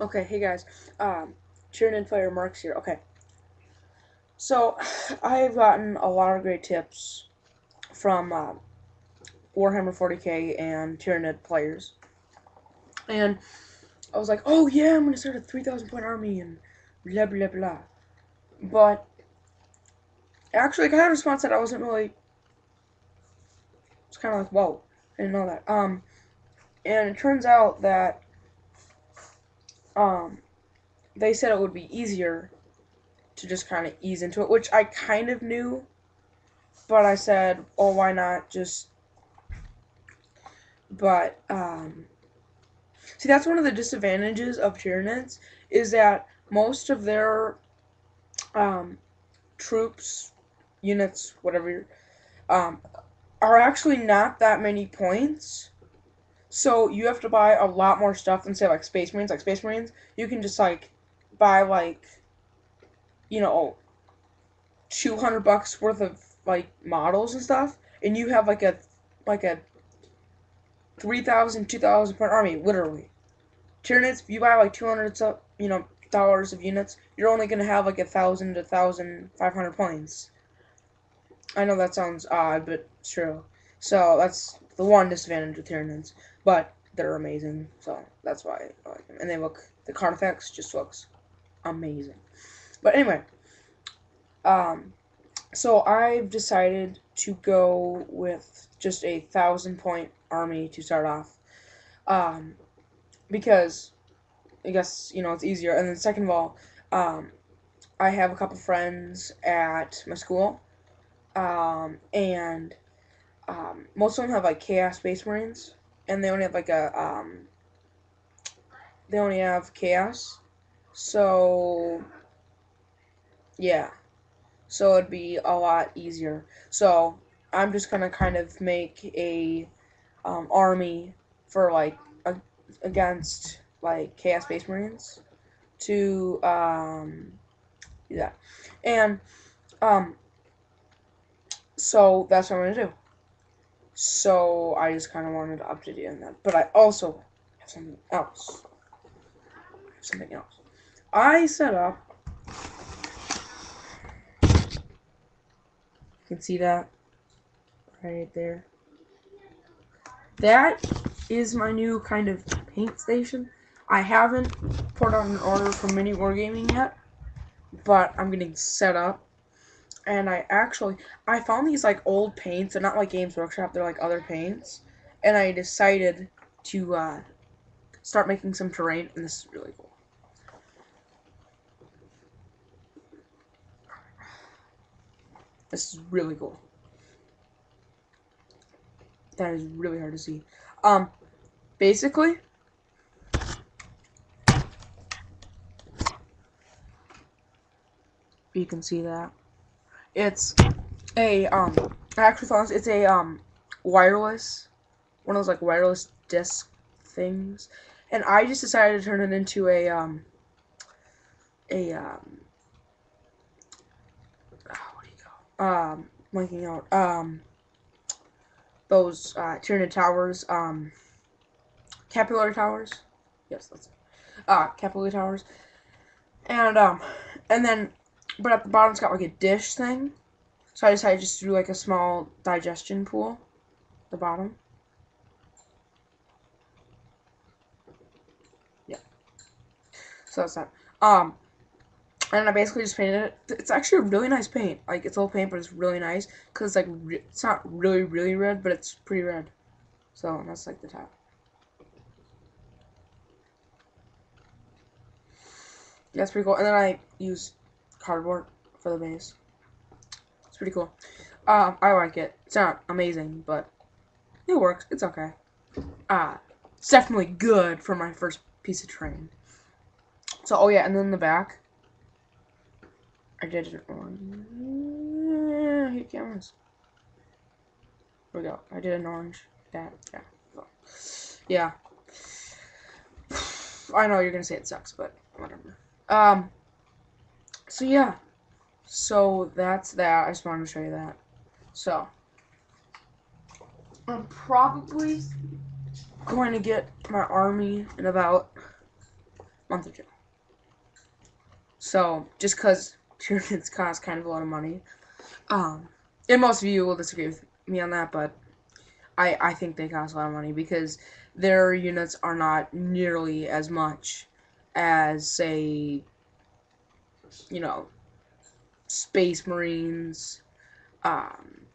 Okay, hey guys. Um, Tyranid Player Marks here. Okay. So, I've gotten a lot of great tips from uh, Warhammer 40k and Tyranid players. And I was like, oh yeah, I'm gonna start a 3,000 point army and blah blah blah. But, actually, I got a response that I wasn't really. It's kind of like, whoa, I didn't know that. Um, and it turns out that um, they said it would be easier to just kind of ease into it, which I kind of knew, but I said, oh, why not just. But, um, see, that's one of the disadvantages of Tyranids, is that most of their um, troops, units, whatever, um, are actually not that many points so you have to buy a lot more stuff than say like Space Marines. Like Space Marines, you can just like buy like you know two hundred bucks worth of like models and stuff, and you have like a like a 3,000, 2,000 point army, literally. Tyranids, if you buy like 200 you know, dollars of units, you're only to have like a thousand to thousand five hundred points. I know that sounds odd, but it's true. So that's the one disadvantage of Tyranids. But they're amazing, so that's why I like them. And they look, the Carnifex just looks amazing. But anyway, um, so I've decided to go with just a thousand point army to start off, um, because I guess you know it's easier. And then second of all, um, I have a couple friends at my school, um, and um, most of them have like Chaos Space Marines, and they only have like a um, they only have chaos. So yeah. So it'd be a lot easier. So I'm just gonna kind of make a um, army for like a, against like Chaos Space Marines to um, do that. And um, so that's what I'm gonna do. So I just kind of wanted to update you on that. But I also have something else. something else. I set up. You can see that right there. That is my new kind of paint station. I haven't put out an order for Mini Wargaming yet, but I'm getting set up and I actually I found these like old paints. They're not like Games Workshop. They're like other paints, and I decided to uh, start making some terrain, and this is really cool. This is really cool. That is really hard to see. Um, basically. You can see that. It's a um I actually found it's a um wireless one of those like wireless disc things. And I just decided to turn it into a um a um oh, do you go? Um blanking out. Um those uh Tyranid towers, um capillary towers. Yes, that's it. Uh capillary towers. And um and then but at the bottom it's got like a dish thing. So I decided just to do like a small digestion pool at the bottom. Yeah. So that's that. Um, and I basically just painted it. It's actually a really nice paint. Like, it's old paint, but it's really nice. Because, it's like, it's not really, really red, but it's pretty red. So, that's, like, the top. That's pretty cool. And then I use cardboard for the base. It's pretty cool. Um, I like it. It's not amazing, but it works. It's okay. Uh, it's definitely good for my first piece of train. So, oh yeah, and then the back. I did it on. I hate cameras. Here we go. I did an orange. That, yeah. Yeah. I know you're gonna say it sucks, but whatever. Um, so yeah. So that's that. I just wanted to show you that. So I'm probably going to get my army in about a month or two. So just because Tyranids cost kind of a lot of money, um, and most of you will disagree with me on that, but I I think they cost a lot of money because their units are not nearly as much as say you know space marines um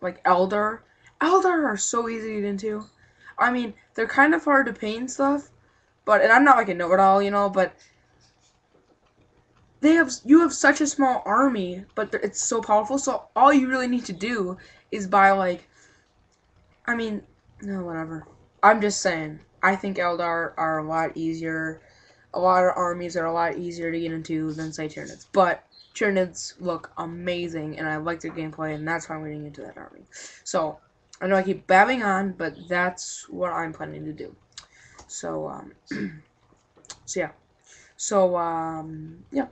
like Eldar. Eldar are so easy to get into i mean they're kind of hard to paint stuff but and i'm not like a know-it-all you know but they have you have such a small army but it's so powerful so all you really need to do is buy like i mean no whatever i'm just saying i think eldar are a lot easier a lot of armies are a lot easier to get into than say Tyranids. But Tyranids look amazing, and I like their gameplay, and that's why I'm getting into that army. So I know I keep babbling on, but that's what I'm planning to do. So um, so yeah, so um, yeah.